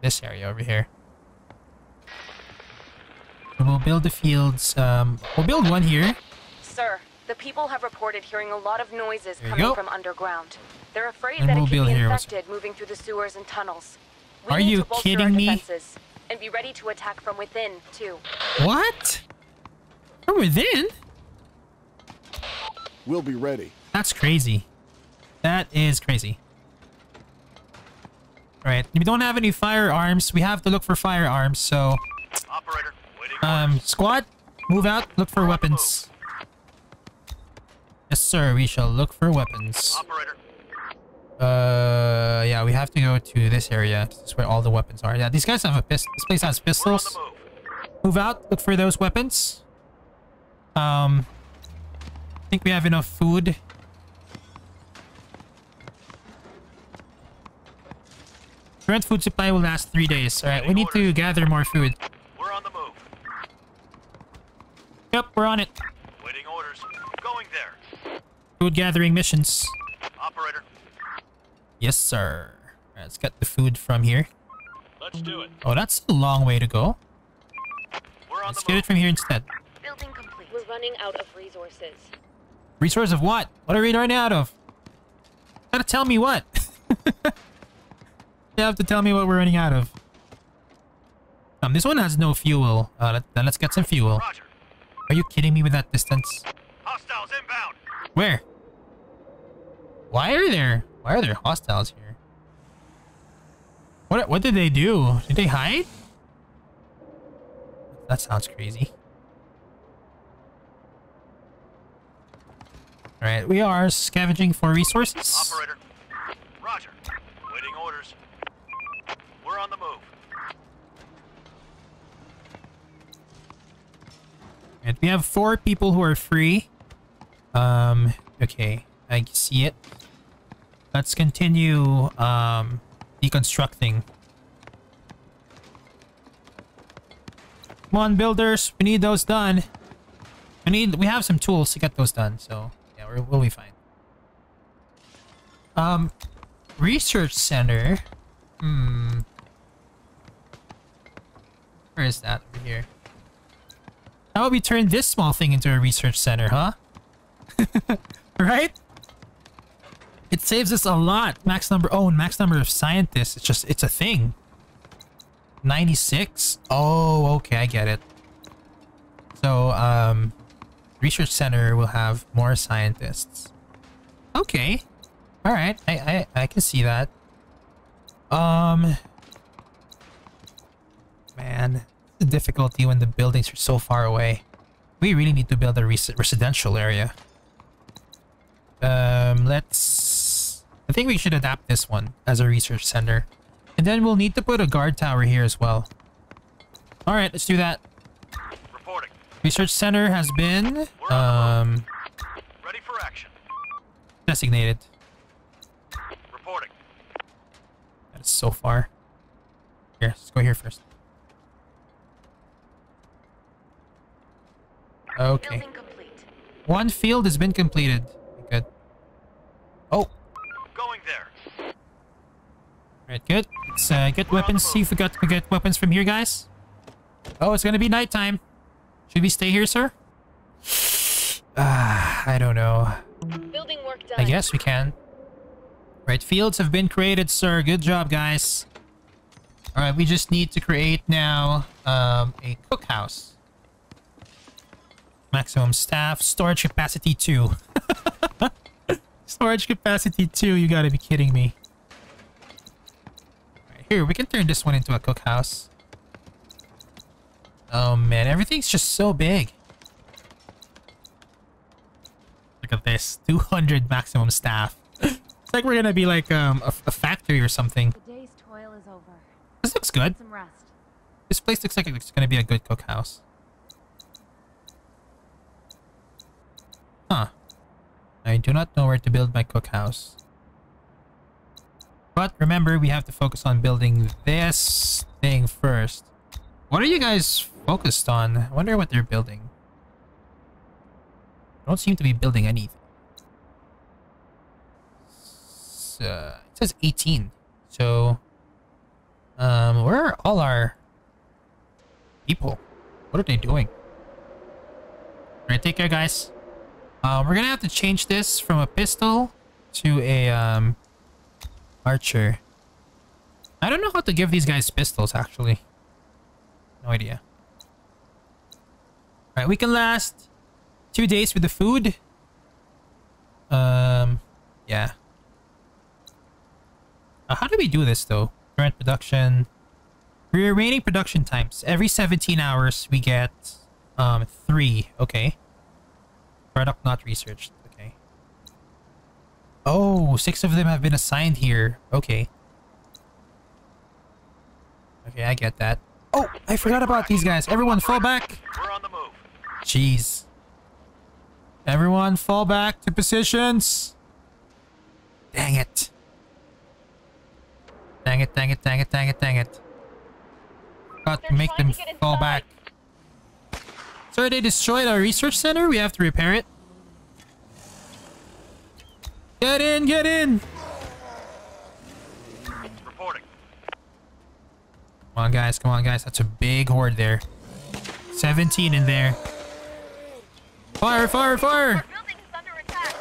this area over here. So we'll build the fields. Um, we'll build one here. Sir, the people have reported hearing a lot of noises There coming go. from underground. They're afraid And that we'll it could be here also. infected moving through the sewers and tunnels. We Are need you to bolster kidding me? defenses and be ready to attack from within, too. What? From within? We'll be ready. That's crazy. That is crazy. Alright, we don't have any firearms. We have to look for firearms, so... Operator. Waiting Um, squad, move out, look for weapons. Yes, sir, we shall look for weapons. Operator. Uh, yeah, we have to go to this area. This is where all the weapons are. Yeah, these guys have a pistol. This place has pistols. move. Move out, look for those weapons. Um, I think we have enough food. Current food supply will last three days. All right, we need to gather more food. We're on the move. Yep, we're on it. Waiting orders. Going there. Food gathering missions. Operator. Yes, sir. All right, let's get the food from here. Let's do it. Oh, that's a long way to go. We're on Let's the get move. it from here instead. Building complete. We're running out of resources. Resource of what? What are we running out of? Gotta tell me what. you have to tell me what we're running out of. Um, this one has no fuel. Uh, let, then let's get some fuel. Roger. Are you kidding me with that distance? Hostiles inbound. Where? Why are there? Why are there hostiles here? What? What did they do? Did they hide? That sounds crazy. All right, we are scavenging for resources. Operator. Roger. Waiting orders. We're on the move. And we have four people who are free. Um, okay, I see it. Let's continue um, deconstructing. Come on, builders. We need those done. We need. We have some tools to get those done. So yeah, we're, we'll be fine. Um, research center. Hmm. Where is that? Over here. How about we turn this small thing into a research center, huh? right? It saves us a lot. Max number. Oh, and max number of scientists. It's just. It's a thing. 96? Oh, okay, I get it. So, um, research center will have more scientists. Okay. All right, I, I, I can see that. Um, man, the difficulty when the buildings are so far away. We really need to build a res residential area. Um, let's... I think we should adapt this one as a research center. And then we'll need to put a guard tower here as well. Alright, let's do that. Reporting. Research center has been um, Ready for action. designated. Reporting. That is so far. Here, let's go here first. Okay. One field has been completed. Good. Oh, Going there. Alright, good. Let's uh, get weapons. See if we got we get weapons from here, guys. Oh, it's gonna be nighttime. Should we stay here, sir? Ah, I don't know. Building work done. I guess we can. Right, fields have been created, sir. Good job, guys. Alright, we just need to create now um, a cookhouse. Maximum staff, storage capacity 2. storage capacity 2, you gotta be kidding me. Here, we can turn this one into a cookhouse. Oh man, everything's just so big. Look at this, 200 maximum staff. it's like we're gonna be like um, a, a factory or something. The day's toil is over. This looks good. Some rest. This place looks like it's gonna be a good cookhouse. Huh. I do not know where to build my cookhouse. But remember, we have to focus on building this thing first. What are you guys focused on? I wonder what they're building. Don't seem to be building anything. S- uh, it says 18. So, um, where are all our people? What are they doing? Alright, take care, guys. Uh, we're gonna have to change this from a pistol to a, um, archer. I don't know how to give these guys pistols, actually. No idea. Alright, we can last two days with the food. Um, yeah. Uh, how do we do this, though? Current production. Rearranging production times. Every 17 hours, we get um three. Okay. Product not researched. Okay. Oh, six of them have been assigned here. Okay. Okay, I get that. Oh, I forgot about these guys. Everyone fall back. We're on the move. Jeez. Everyone fall back to positions. Dang it. Dang it, dang it, dang it, dang it, dang it. Got to make them fall back. Sorry, they destroyed our research center. We have to repair it. Get in, get in. Reporting. Come on, guys. Come on, guys. That's a big horde there. 17 in there. Fire, fire, fire. Building is under attack.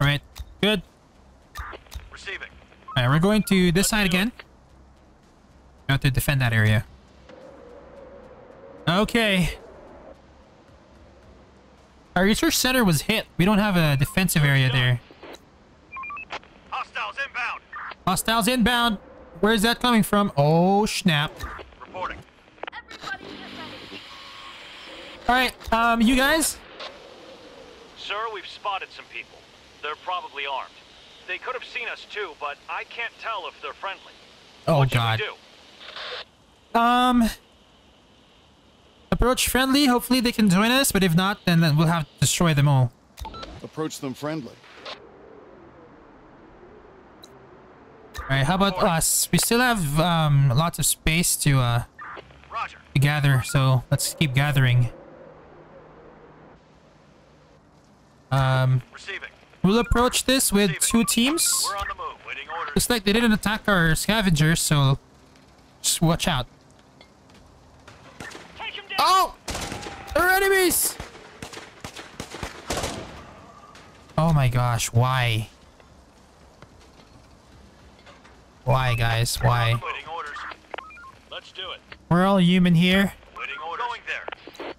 All right. Good. Receiving. All right, we're going to this side again. We have to defend that area. Okay. Our research center was hit. We don't have a defensive area there. Hostiles inbound. Hostiles inbound. Where's that coming from? Oh, snap. Reporting. Everybody get ready. All right, um, you guys? Sir, we've spotted some people. They're probably armed. They could have seen us too, but I can't tell if they're friendly. Oh what god. do? Um. Approach friendly. Hopefully they can join us, but if not, then then we'll have to destroy them all. Approach them friendly. Alright, how about us? We still have um lots of space to uh to gather, so let's keep gathering. Um, we'll approach this with two teams. We're on the move. Waiting orders. Looks like they didn't attack our scavengers, so just watch out. Take him down! Oh! They're enemies! Oh my gosh, why? Why, guys? Why? Let's do it. We're all human here. Waiting orders. Going there.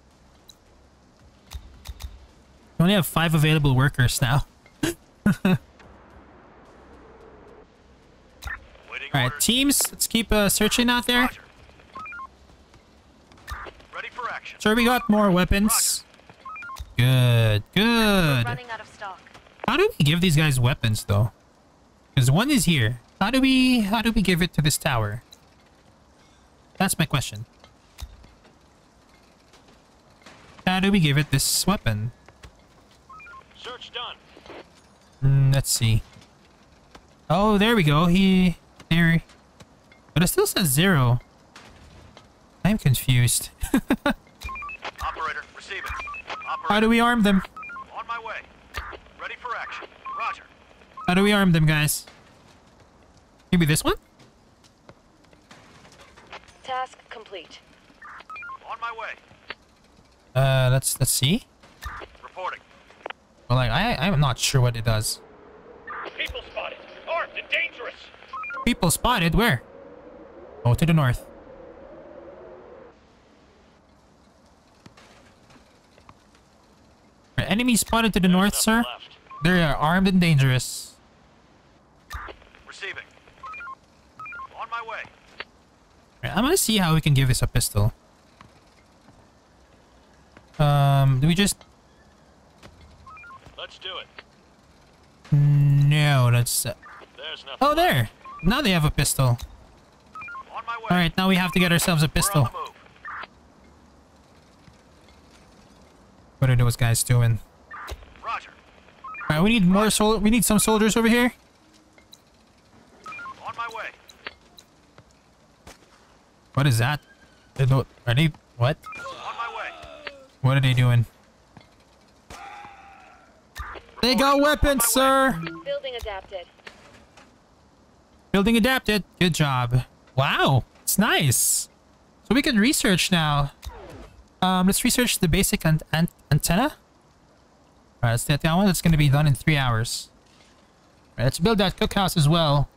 We only have five available workers now. Alright, teams, let's keep uh, searching out there. Roger. Ready for action. Sure, we got more weapons. Good, good. running out of stock. How do we give these guys weapons, though? Because one is here. How do we, how do we give it to this tower? That's my question. How do we give it this weapon? Search done. Mm, let's see. Oh, there we go. He, there. But it still says zero. I'm confused. Operator, receiving. How Operator, do we arm them? on my way. Ready for action. Roger. How do we arm them, guys? Maybe this one? Task complete. On my way. Uh, let's let's see. Reporting. Well, like I I'm not sure what it does. People spotted. Armed and dangerous. People spotted where? Oh, to the north. Enemy spotted to the north, sir. left. They are armed and dangerous. Receiving. On my way. Right, I'm gonna see how we can give this a pistol. Um, do we just? Let's do it. No, that's. Uh... There's nothing. Oh, there. Now they have a pistol. On my way. All right, now we have to get ourselves a pistol. the move. What are those guys doing? Roger. All right, we need more sol. We need some soldiers over here. On my way. What is that? They don't- Are they what? On my way. What are they doing? They got weapons, sir. Building adapted. Building adapted. Good job. Wow, it's nice. So we can research now. Um, let's research the basic and, an antenna. Alright, let's get that one. That's gonna be done in three hours. Alright, let's build that cookhouse as well.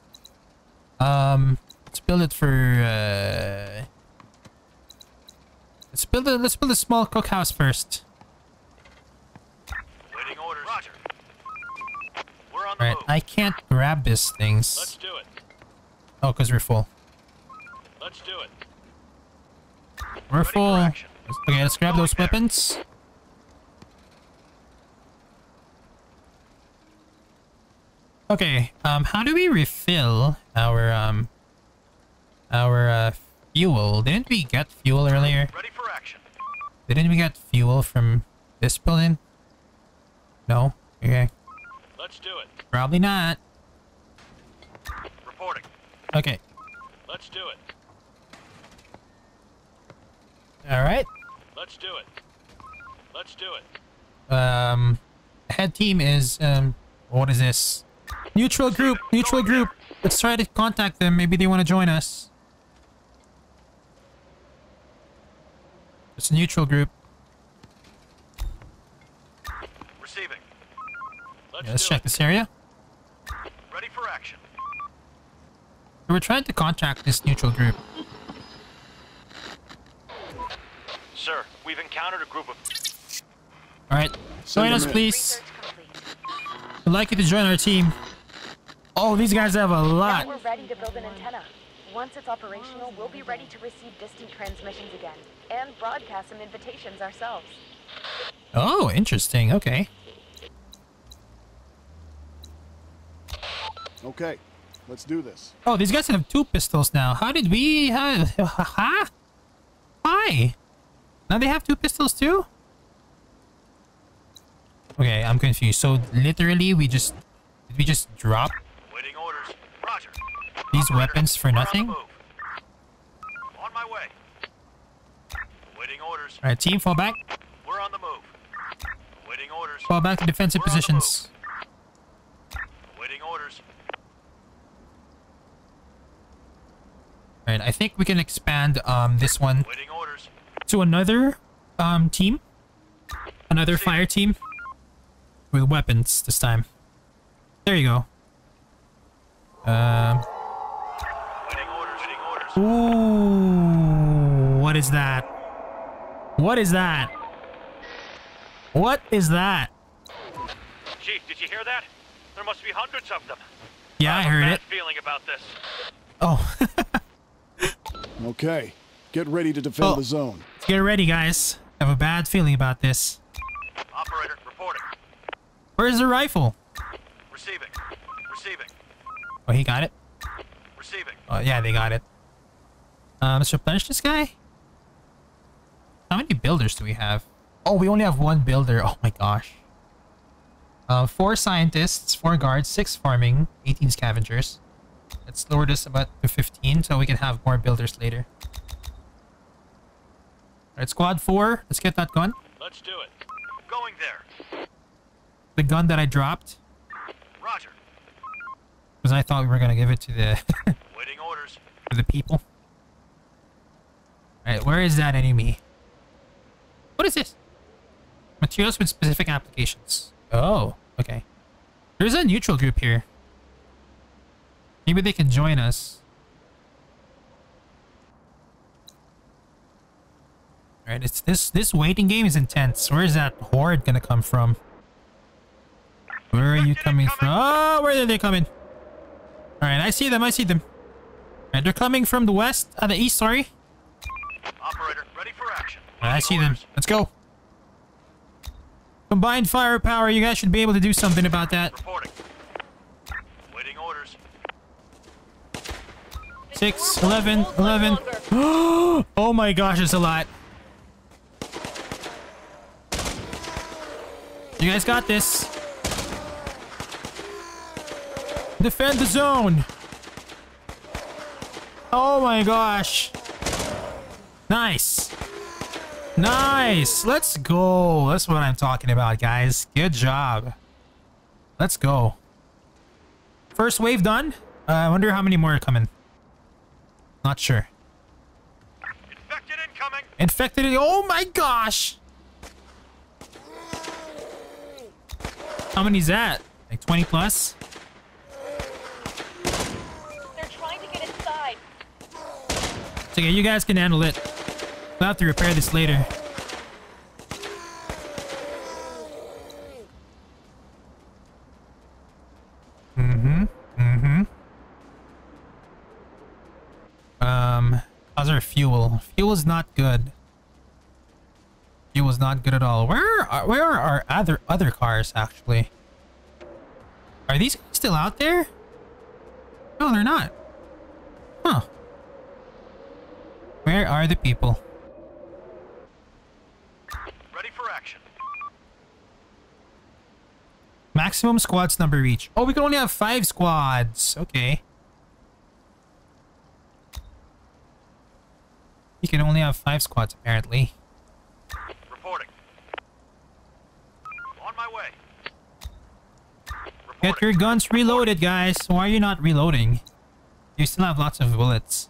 Um, let's build it for. Uh, let's build a let's build a small cookhouse first. Waiting orders. Roger. We're on Alright. I can't grab these Let's things. do it. Oh, cause we're full. Let's do it. We're Ready full. Okay, let's grab those weapons. Okay, um, how do we refill our, um, our, uh, fuel? Didn't we get fuel earlier? Ready for action. Didn't we get fuel from this building? No? Okay. Let's do it. Probably not. Reporting. Okay. Let's do it. Alright. Let's do it. Let's do it. Um, head team is, um, what is this? Neutral group, neutral group. Let's try to contact them. Maybe they want to join us. It's a neutral group. Receiving. Let's Yeah, let's check it. this area. Ready for action. We're trying to contact this neutral group. Sir, we've encountered a group of Alright. Join us, please. Research complete. We'd like you to join our team. Oh, these guys have a Now lot. we're ready to build an antenna. Once it's operational, we'll be ready to receive distant transmissions again and broadcast some invitations ourselves. Oh, interesting. Okay. Okay. Let's do this. Oh, these guys have two pistols now. How did we have... Huh? Why? Now they have two pistols too? Okay, I'm confused. So literally we just... Did we just drop Waiting orders. Roger. these Operator, weapons for nothing? On, on my way. Waiting orders. Alright, team, fall back. We're on the move. Waiting orders. Fall back to defensive We're positions. Waiting orders. Alright, I think we can expand um this one to another um team. Another fire team. With weapons this time. There you go. Um Waiting orders. Waiting orders. Ooh, what is that? What is that? What is that? Chief, did you hear that? There must be hundreds of them. Yeah, I have a heard bad it. feeling about this. Oh, Okay, get ready to defend Oh. the zone. get ready, guys. I have a bad feeling about this. Where's the rifle? Receiving. Receiving. Oh, he got it. Receiving. Oh, yeah, they got it. Uh, let's replenish this guy. How many builders do we have? Oh, we only have one builder. Oh my gosh. Uh, four scientists, four guards, six farming, 18 scavengers. Let's lower this about to 15 so we can have more builders later. Alright, squad four. Let's get that gun. Let's do it. Going there. The gun that I dropped. Roger. Because I thought we were going to give it to the Waiting orders. to the people. Alright, where is that enemy? What is this? Materials with specific applications. Oh, okay. There's a neutral group here. Maybe they can join us. Alright, it's this this waiting game is intense. Where is that horde gonna come from? Where are you coming from? Oh, where are they coming? Alright, I see them, I see them. Alright, they're coming from the west, uh, the east, sorry. Operator, ready for action. Alright, I see them. Let's go. Combined firepower, you guys should be able to do something about that. Reporting. Waiting orders. 6, 11, 11. oh my gosh, it's a lot. You guys got this. Defend the zone. Oh my gosh. Nice. Nice. Let's go. That's what I'm talking about, guys. Good job. Let's go. First wave done. Uh, I wonder how many more are coming. Not sure. Infected incoming. Infected. Oh my gosh. How many is that? Like 20 plus? They're trying to get inside. It's okay. You guys can handle it. We'll have to repair this later. Mm-hmm. Mm-hmm. Um, fuel? Fuel is not good. Fuel is not good at all. Where are where are our other other cars actually? Are these still out there? No, they're not. Huh. Where are the people? Ready for action. Maximum squads number each. Oh, we can only have five squads. Okay. You can only have five squads, apparently. Reporting. On my way. Get your guns reloaded, guys. Why are you not reloading? You still have lots of bullets.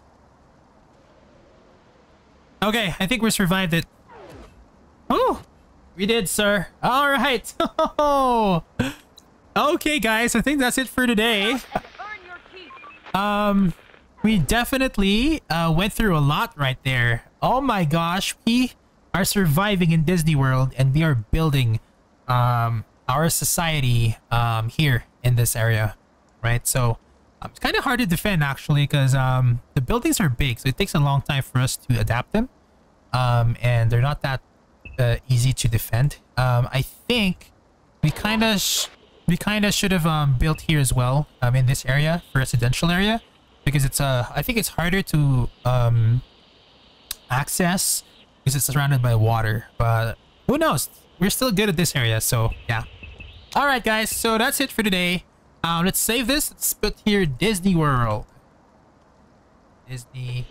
Okay, I think we survived it. Oh, we did, sir. All right. okay, guys, I think that's it for today. Um, we definitely uh, went through a lot right there. Oh my gosh, we are surviving in Disney World and we are building um, our society um, here in this area, right? So um, it's kind of hard to defend actually because um, the buildings are big, so it takes a long time for us to adapt them, um, and they're not that uh, easy to defend. Um, I think we kind of we kind of should have um, built here as well, um, in this area, for residential area, because it's uh, I think it's harder to um, access because it's surrounded by water. But who knows? We're still good at this area, so yeah. All right, guys. So that's it for today. Um, let's save this. Let's put here Disney World. Disney.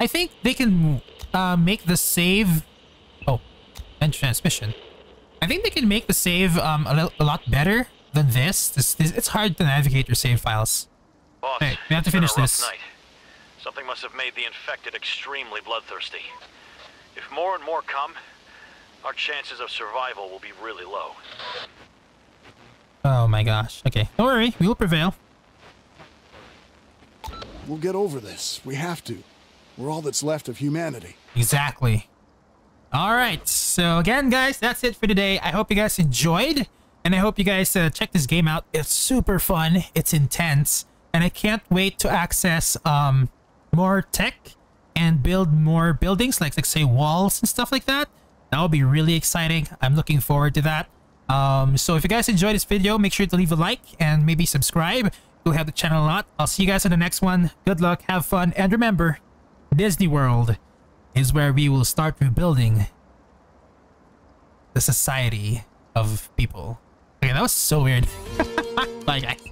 I think they can uh, make the save. Oh, and transmission. I think they can make the save um, a, li- a lot better than this. This, this. It's hard to navigate your save files. Boss, Hey, we have to it's been a finish this. Night. Something must have made the infected extremely bloodthirsty. If more and more come, our chances of survival will be really low. Oh my gosh. Okay, don't worry. We will prevail. We'll get over this. We have to. We're all that's left of humanity. Exactly. All right. So again, guys, that's it for today. I hope you guys enjoyed, and I hope you guys uh, check this game out. It's super fun. It's intense, and I can't wait to access um more tech and build more buildings, like like say walls and stuff like that. That would be really exciting. I'm looking forward to that. Um, so if you guys enjoyed this video, make sure to leave a like and maybe subscribe. You'll help the channel a lot. I'll see you guys in the next one. Good luck, have fun, and remember, Disney World is where we will start rebuilding the society of people. Okay, that was so weird. Bye, guys.